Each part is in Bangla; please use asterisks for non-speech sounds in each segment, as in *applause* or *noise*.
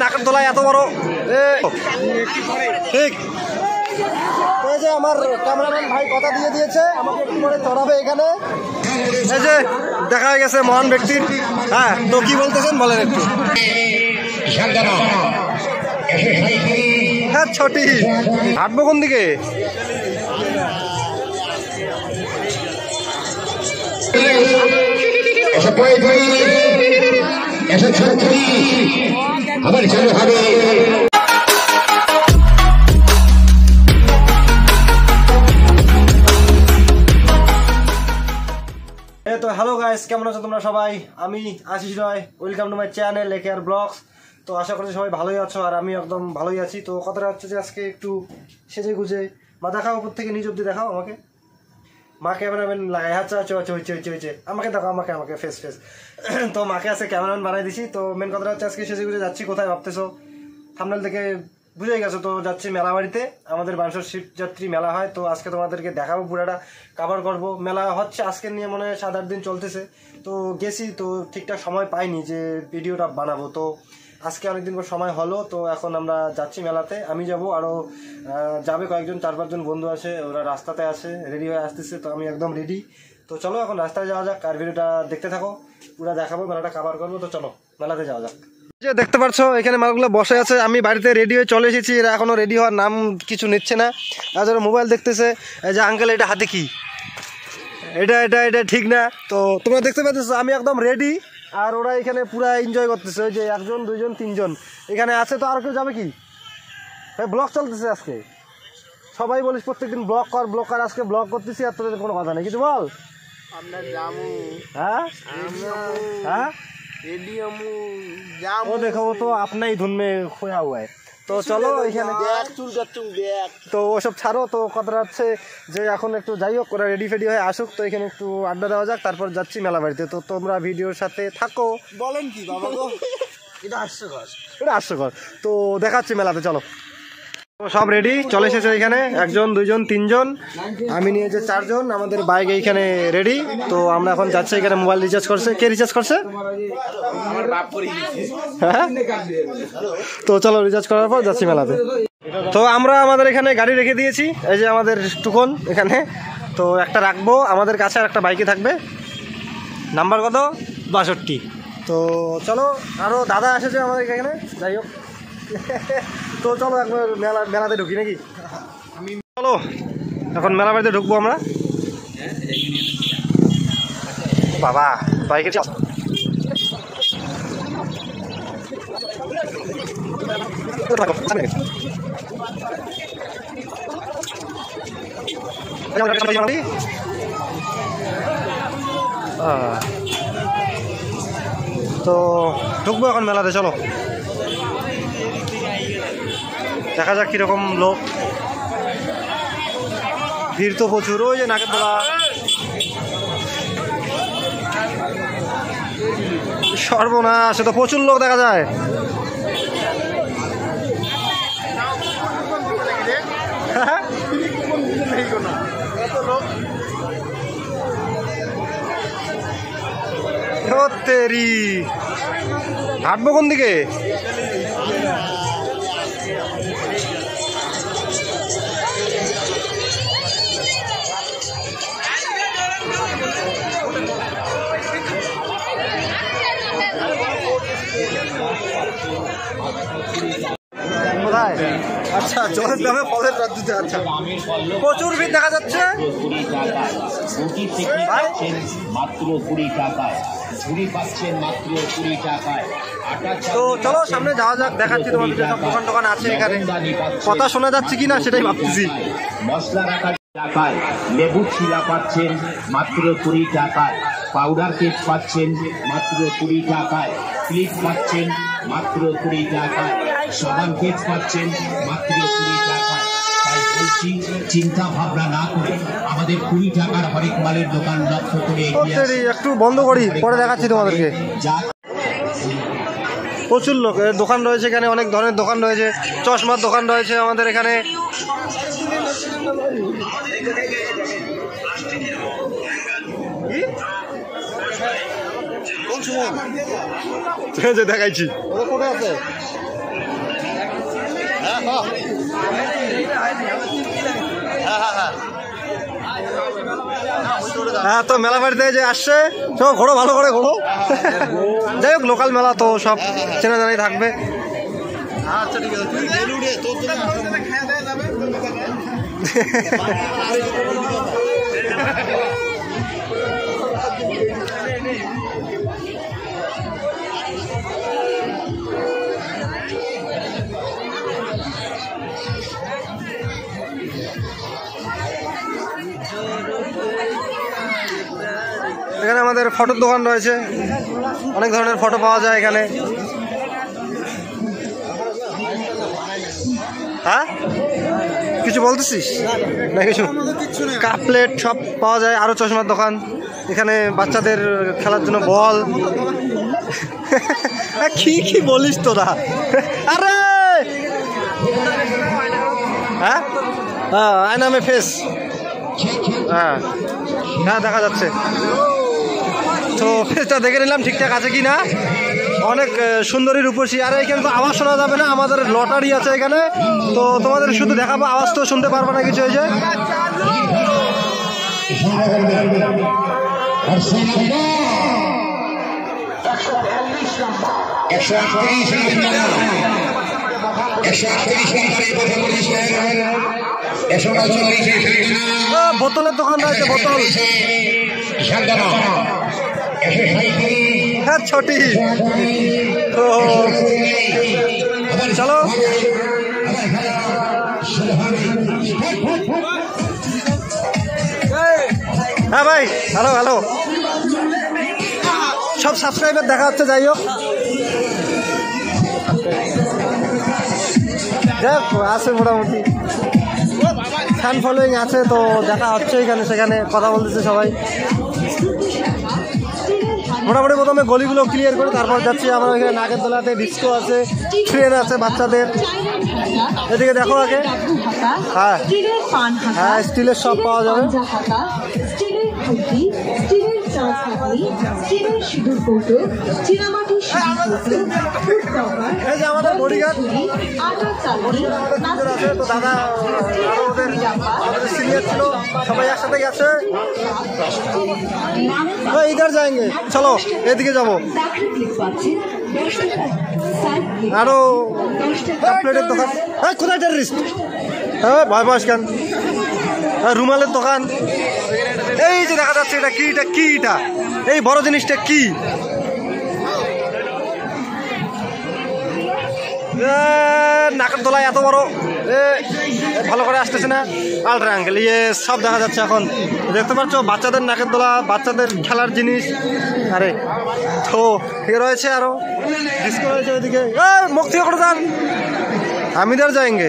নাকের দোলায় এত বড়। ঠিক এই যে আমার ক্যামেরাম্যান ভাই কথা দিয়ে দিয়েছে, আমাকে চড়াবে এখানে। এই যে, দেখা গেছে মহান ব্যক্তির হ্যাঁ তো কি বলতেছেন বলেন একটু। হ্যাঁ ছটি। হাঁটবো কোন দিকে? এসব এসব ছড়ি আবার চালু হবে তো হ্যালো গাইস কেমন আছো তোমরা সবাই? আমি Ashish Roy welcome to my channel একে আর ব্লগস তো আশা করি সবাই ভালোই আছো, আর আমি একদম ভালোই আছি। তো কথাটা হচ্ছে যে আজকে একটু সেজে গুজে মা দেখাও উপর থেকে নিজ অব্দি দেখাও আমাকে। মা ক্যামেরাম্যান লাগাই আচ্ছা আচ্ছা আচ্ছা হচ্ছে হচ্ছে হচ্ছে আমাকে দেখো, আমাকে আমাকে ফেস ফেস তো মাকে আজকে ক্যামেরাম্যান বানাই দিছি। তো মেন কথাটা হচ্ছে আজকে সেজে গুজে যাচ্ছি, কোথায় ভাবতেছো? থামনেল থেকে বুঝেই গেছো তো, যাচ্ছি মেলা বাড়িতে আমাদের বাংশর যাত্রী মেলা হয়, তো আজকে তোমাদেরকে দেখাবো, পুরাটা কাভার করব। মেলা হচ্ছে আজকে নিয়ে মনে হয় সাত আট দিন চলতেছে। তো গেছি, তো ঠিকঠাক সময় পাইনি যে ভিডিওটা বানাবো। তো আজকে অনেকদিন পর সময় হলো, তো এখন আমরা যাচ্ছি মেলাতে। আমি যাব আরও যাবে কয়েকজন, চার পাঁচজন বন্ধু আছে, ওরা রাস্তাতে আছে রেডি হয়ে আসতেছে, তো আমি একদম রেডি তো চলো এখন রাস্তায় যাওয়া যাক, আর ভিডিওটা দেখতে থাকো। পুরো দেখাবো, মেলাটা কাভার করব, তো চলো, মেলাতে যাওয়া যাক। যে দেখতে পাচ্ছ, এখানে মালগুলো বসে আছে, আমি বাড়িতে রেডি হয়ে চলে এসেছি, এরা এখনও রেডি হওয়ার নাম কিছু নিচ্ছে না। আর যারা মোবাইল দেখতেছে যে আঙ্কেল এটা হাতে কি? এটা এটা এটা ঠিক না, তো তোমরা দেখতে পাচ্ছ, আমি একদম রেডি আর ওরা এখানে পুরা এনজয় করতেছে ওই যে একজন দুইজন তিনজন। এখানে আছে তো আর কেউ যাবে কি? হ্যাঁ ব্লগ চলতেছে আজকে। সবাই বলিস প্রত্যেকদিন ব্লগ কর ব্লগ কর আজকে ব্লগ করতেছি আর তোদের কোনো কথা নেই। কিছু বল? হ্যাঁ? হ্যাঁ? ও দেখো তো আপনাই ধুন খোয়া হয় তো চলো এখানে তো ওসব ছাড়ো তো কথাটা হচ্ছে যে এখন একটু যাই হোক ওরা রেডি ফেডি হয়ে আসুক তো এখানে একটু আড্ডা দেওয়া যাক তারপর যাচ্ছি মেলা বাড়িতে। তো তোমরা ভিডিওর সাথে থাকো। বলেন কি বাবা এটা হাস্যকর। এটা হাস্যকর। তো দেখাচ্ছি মেলাতে চলো। সব রেডি চলে এসেছে এখানে। একজন, দুইজন, তিনজন। আমি নিয়েছে চারজন, আমাদের বাইক এইখানে রেডি তো আমরা এখন যাচ্ছি, এখানে মোবাইল রিচার্জ করছে। কে রিচার্জ করছে? হ্যাঁ? তো চলো রিচার্জ করার পর যাচ্ছি মেলাতে। তো আমরা আমাদের এখানে গাড়ি রেখে দিয়েছি। এই যে আমাদের টুকন এখানে। তো একটা রাখব। আমাদের কাছে আর একটা বাইকে থাকবে। নাম্বার কত? বাষট্টি। তো চলো আরও দাদা এসেছে আমাদের এখানে। যাই হোক। তো চলো একবার মেলা, মেলাতে ঢুকি নাকি? চলো, এখন মেলা বাড়িতে ঢুকবো আমরা। বাবা, বাইকে চাপ আহ। তো ঢুকবো এখন মেলাতে, চলো। দেখা যাক কীরকম লোক। ভিড় তো প্রচুর, ওই যে নাকের দোলা। সর্বনাশ তো প্রচুর লোক দেখা যায়। তেরি। হাঁটবো কোন দিকে? জলের ফলের আচ্ছা প্রচুর ভিড় দেখা যাচ্ছে। মাত্র কুড়ি টাকায় ঝুড়ি পাচ্ছেন মাত্র কুড়ি তো চলো, সামনে যাওয়া যাক, দেখাচ্ছি তোমাদের সব দোকান টোকান আছে এখানে। কথা শোনা যাচ্ছে কিনা সেটাই ভাবতেছি। মশলা রাখা টাকায় লেবু ছিলা পাচ্ছেন মাত্র কুড়ি টাকায় পাউডার কেক পাচ্ছেন মাত্র কুড়ি টাকায় ক্লিপ পাচ্ছেন মাত্র কুড়ি টাকায়। সাবান কেক পাচ্ছেন মাত্র কুড়ি টাকায় তাই বলছি চিন্তা ভাবনা না করে আমাদের কুড়ি টাকার হরেক মালের দোকান লক্ষ্য করে এগিয়ে একটু বন্ধ করি পরে দেখাচ্ছি তোমাদেরকে। যা প্রচুর লোক এর দোকান রয়েছে এখানে অনেক ধরনের দোকান রয়েছে চশমার দোকান রয়েছে আমাদের এখানে। দেখাইছি। কোথায় আছে? হ্যাঁ তো মেলা বাড়িতে যে আসছে, সব ঘোড়ো, ভালো করে ঘোড়ো। যাই হোক লোকাল মেলা তো সব চেনা জানাই থাকবে। আচ্ছা ঠিক আছে আমাদের ফটোর দোকান রয়েছে। অনেক ধরনের ফটো পাওয়া যায় এখানে। হ্যাঁ? কিছু বলতেছিস? না কিছু কাপ প্লেট সব পাওয়া যায় আরও চশমার দোকান। এখানে বাচ্চাদের খেলার জন্য বল। কি কি বলিস তোরা? আরে! হ্যাঁ? হ্যাঁ আয়নামে ফেস হ্যাঁ। হ্যাঁ দেখা যাচ্ছে। তো ফেসটা দেখে নিলাম ঠিকঠাক আছে কি না অনেক সুন্দরী রূপসী। আর এখানে তো আওয়াজ শোনা যাবে না আমাদের লটারি আছে এখানে। তো তোমাদের শুধু দেখাবো আওয়াজ তো শুনতে পারবে না কিছু হয়েছে একশো আটত্রিশ একশো আটত্রিশ নম্বরে। কথা বলেছেন একশো উনচল্লিশে বোতলের দোকান রয়েছে বোতল। হ্যাঁ ছোটি। তো চলো। হ্যাঁ ভাই হ্যালো হ্যালো সব সাবস্ক্রাইবার দেখা যাচ্ছে, যাই হোক। দেখ আছে মোটামুটি। ফ্যান ফলোয়িং আছে, তো দেখা হচ্ছে এখানে, সেখানে কথা বলতেছে সবাই। মোটামুটি প্রথমে গলিগুলো ক্লিয়ার করে তারপর যাচ্ছি আমরা এখানে নাগের দোলাতে ডিস্কো আছে ট্রেন আছে বাচ্চাদের। এদিকে দেখো আগে। হ্যাঁ। হ্যাঁ স্টিলের সব পাওয়া যাবে। সিঁদুর কৌটো আটা চালনি দাদা ছিল সবাই একসাথে গেছে। ইধার চলো এদিকে যাব। আরও প্লেটের দোকান। হ্যাঁ কোথায় টেরিস্ট হ্যাঁ ভয় পাস কেন? হ্যাঁ, রুমালের দোকান। এই যে দেখা যাচ্ছে এটা কি এটা কি এটা এই বড় জিনিসটা কি? নাকের দোলায় এত বড়। ভালো করে আসতেছে না? আলট্রা অ্যাঙ্গেল ইয়ে সব দেখা যাচ্ছে এখন। দেখতে পাচ্ছ? বাচ্চাদের নাকের দোলা, বাচ্চাদের খেলার জিনিস। আরে তো এ রয়েছে আরও। ওইদিকে। থেকে করে দেন হামিদার যাएंगे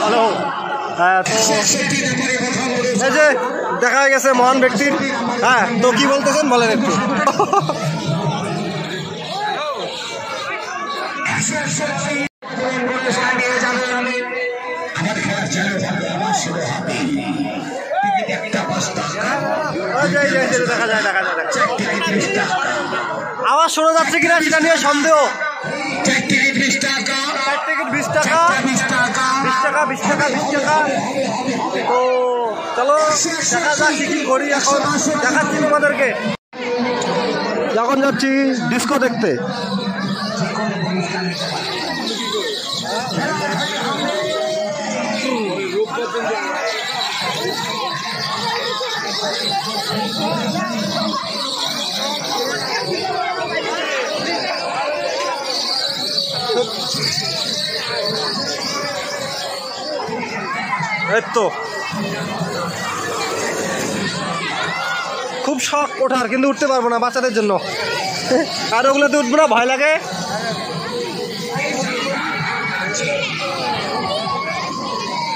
হ্যালো হ্যাঁ দেখা গেছে মহান ব্যক্তির হ্যাঁ তো কি বলতেছেন? বলেন একটু। আওয়াজ শোনা যাচ্ছে কিনা সেটা নিয়ে সন্দেহ। বিশ টাকা বিশ টাকা বিশ টাকা বিশ টাকা চলো এখন যখন যাচ্ছি ডিস্কো দেখতে। এই তো খুব শখ ওঠার কিন্তু উঠতে পারবো না বাচ্চাদের জন্য আর ওগুলোতে উঠবো না ভয় লাগে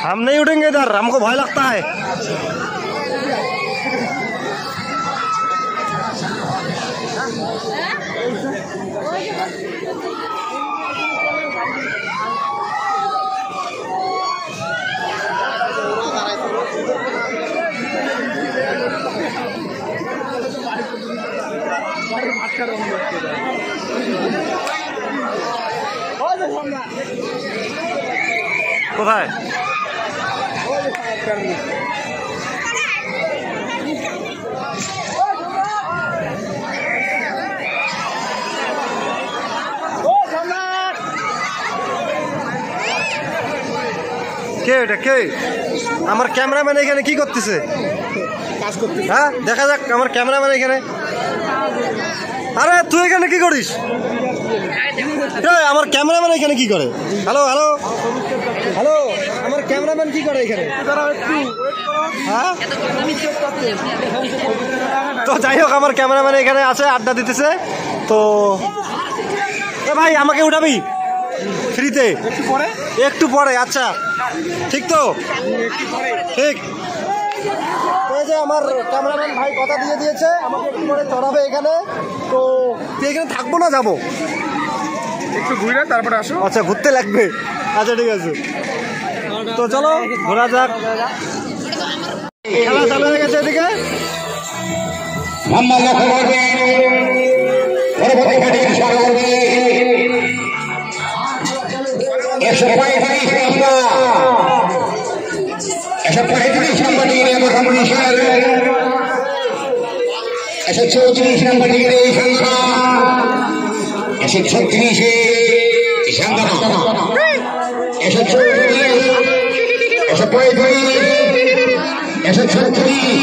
हम नहीं उठेंगे इधर हमको भय लगता है কোথায়? কে এটা কে? আমার ক্যামেরাম্যান এখানে কি করতেছে? হ্যাঁ দেখা যাক আমার ক্যামেরাম্যান এখানে। আরে, তুই এখানে কি করিস? আমার ক্যামেরাম্যান এখানে কি করে? Hello hello. হ্যালো, আমার ক্যামেরাম্যান কি করে এখানে? হ্যাঁ? তো যাই হোক, আমার ক্যামেরাম্যান এখানে আছে, আড্ডা দিতেছে। তো, এ ভাই, আমাকে উঠাবি? ফ্রিতে একটু পরে? একটু পরে আচ্ছা। ঠিক তো? ঠিক। এই যে আমার ক্যামেরাম্যান ভাই কথা দিয়ে দিয়েছে আমাকে একটু পরে চড়াবে এখানে। তো তুই এখানে থাকব না যাব? একটু ঘুরে তারপরে আসো। আচ্ছা ঘুরতে লাগবে। আচ্ছা ঠিক আছে। তো চলো ঘোরা যাক। খেলা চালু হয়ে গেছে এদিকে। লম্বা লক্ষ্য পরবর্তী করবে একশো পঁয়ত্রিশ নম্বর একশো পঁয়ত্রিশ নম্বর ডিগ্রি প্রথম নিশান একশো চৌত্রিশ নম্বর ডিগ্রি সংখ্যা একশো ছত্রিশে সান্তানা একশো চৌত্রিশ একশো পঁয়ত্রিশ একশো ছত্রিশ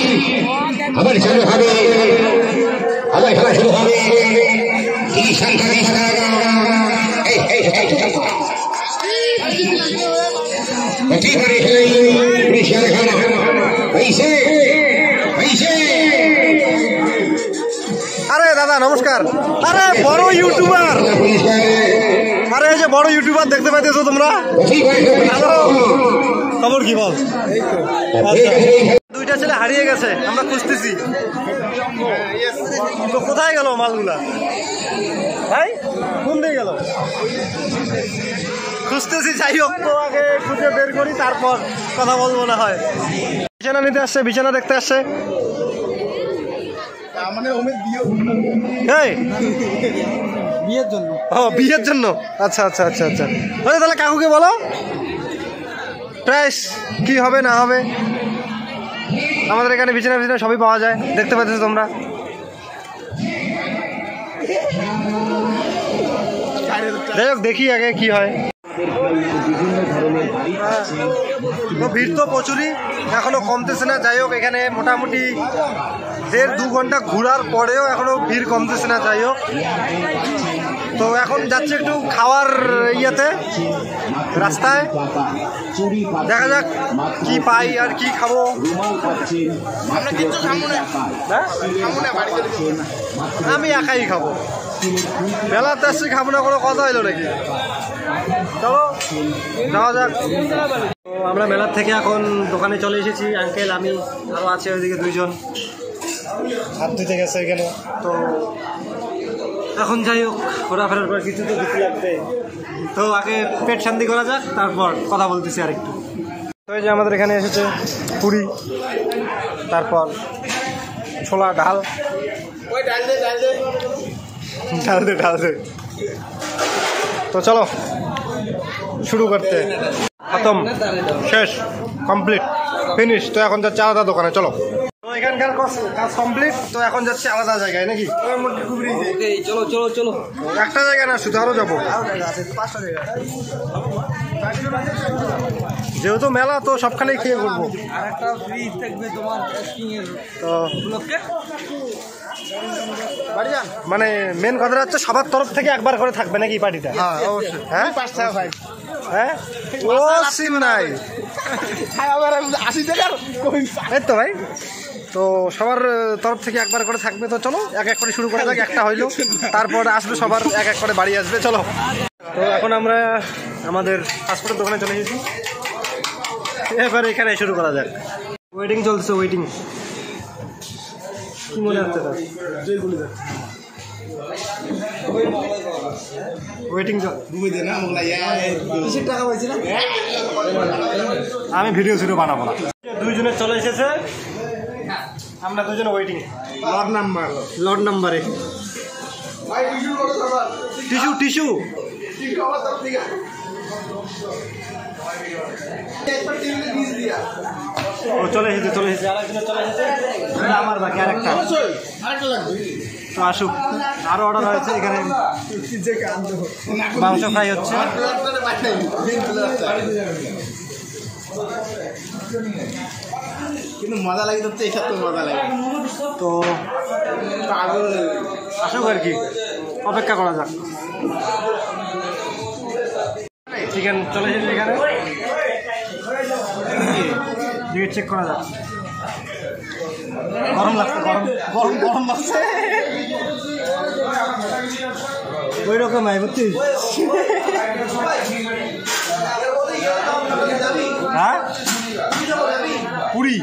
আবার চালু হবে। আবার খেলা শুরু হবে। আরে দাদা নমস্কার। আরে বড় ইউটিউবার আরে এই যে বড় ইউটিউবার দেখতে পাইতেছো তোমরা? হ্যালো। খবর কি বল? দুইটা ছেলে হারিয়ে গেছে আমরা খুঁজতেছি। তো কোথায় গেল মালগুলা? ভাই কোন দিকে গেল? খুঁজতেছি যাই হোক। তো আগে খুঁজে বের করি তারপর কথা বলব না হয়। বিছানা নিতে আসছে বিছানা দেখতে আসছে। মানে বিয়ের জন্য। ও বিয়ের জন্য? আচ্ছা আচ্ছা আচ্ছা আচ্ছা। তাহলে কাকুকে বলো। প্রাইস কি হবে না হবে? আমাদের এখানে বিছানা বিছানা সবই পাওয়া যায়। দেখতে পাচ্ছ তোমরা। যাই হোক দেখি আগে কি হয়। তো ভিড় তো প্রচুরই। এখনও কমতেছে না। যাই হোক এখানে মোটামুটি দেড় দু ঘণ্টা ঘোরার পরেও এখনও ভিড় কমতেছে না যাই হোক। তো এখন যাচ্ছে একটু খাওয়ার ইয়েতে রাস্তায়। দেখা যাক কি পাই আর কি খাব। হ্যাঁ? আমি একাই খাব। বেলাতে আসছি খাব না কোনো কথা হইল নাকি? চলো যাওয়া যাক। তো আমরা মেলার থেকে এখন দোকানে চলে এসেছি। আঙ্কেল আমি আরও আছে ওইদিকে দুইজন। হাত ধুতে গেছে এখানে। তো এখন যাই হোক ঘোরাফেরার পর কিছু তো কিছু লাগবে। তো আগে পেট শান্তি করা যাক তারপর কথা বলতেছি আরেকটু। তো এই যে আমাদের এখানে এসেছে পুরি তারপর ছোলা ডাল। ডাল দে ডাল দে। তো চলো শুরু করতে। খতম। শেষ। কমপ্লিট। ফিনিশ। তো এখন যাচ্ছে আলাদা দোকানে চলো। তো এখানকার কাজ- কমপ্লিট। তো এখন যাচ্ছে আলাদা জায়গায় নাকি? চলো চলো চলো। একটা জায়গায় না শুধু আরও যাব। যেহেতু মেলা তো সবখানেই খেয়ে তো যান। মানে মেন কথাটা হচ্ছে সবার তরফ থেকে একবার করে থাকবে নাকি পার্টিটা হ্যাঁ অবশ্যই। হ্যাঁ? পাঁচ টাকা ভাই। হ্যাঁ? ও সিন নাই। হ্যাঁ আশি টাকার এই তো ভাই। তো সবার তরফ থেকে একবার করে থাকবে তো চলো এক এক করে শুরু করা যাক একটা হইল। তারপর আসবে সবার এক এক করে বাড়ি আসবে চলো। তো এখন আমরা আমাদের পাসপোর্টের দোকানে চলে এসেছি। এবার এখানে শুরু করা যাক। ওয়েটিং চলছে ওয়েটিং কি মনে হচ্ছে ওয়েটিং টাকা আমি ভিডিও শুরু বানাবো না। দুইজনে চলে এসেছে। আমরা দুজনে ওয়েটিং লট নাম্বার লট নাম্বারে টিস্যু টিস্যু ও চলে এসেছে চলে এসেছে। আরেকজনের চলে এসেছে। এটা আমার বাকি আরেকটা। তো আসুক। আরও অর্ডার হয়েছে এখানে মাংস ফ্রাই হচ্ছে। কিন্তু মজা লাগে তো এইসব তো মজা লাগে। তো আসুক আর কি অপেক্ষা করা যাক। চিকেন চলে এসেছে এখানে। চেক করা যাক। গরম লাগছে গরম গরম গরম লাগছে। ওই রকম আই বুঝছিস? হ্যাঁ? পুরি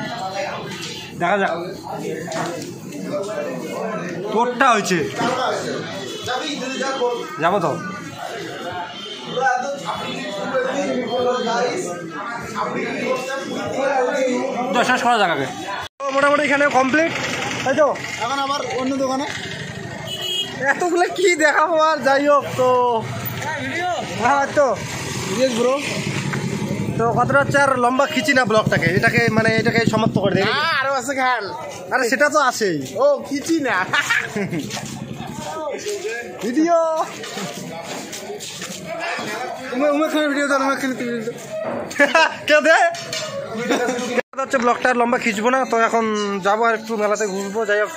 দেখা যাক। তোরটা হয়েছে। যাব তো। তো শেষ করা যাক আগে। মোটামুটি এখানে কমপ্লিট তাই তো। এখন আবার অন্য দোকানে। এতগুলো কি দেখাবো আর যাই হোক তো হ্যাঁ তো। ব্রো তো কতটা হচ্ছে আর লম্বা খিচি না ব্লগটাকে? এটাকে মানে এটাকে সমাপ্ত করে দেয় আরও আছে খান আরে সেটা তো আছেই। ও খিচি না। *laughs* ভিডিও উমে উমে খানে ভিডিও দাও উমে খানে ভিডিও *laughs* কে দে? *laughs* হচ্ছে ব্লগটা লম্বা খিচবো না তো এখন যাব আর একটু মেলাতে ঘুরবো যাই হোক।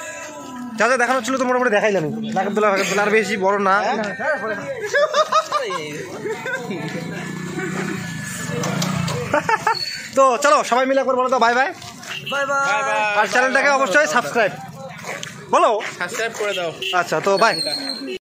যা যা দেখানো ছিল তো মোটামুটি দেখাইলাম নাকাবদুল্লাহ ফাগরদোলা আর বেশি বড় না। তো চলো সবাই মিলে একবার বলো তো বাই বাই বাই বাই আর চ্যানেলটাকে অবশ্যই সাবস্ক্রাইব বলো। সাবস্ক্রাইব করে দাও। আচ্ছা তো বাই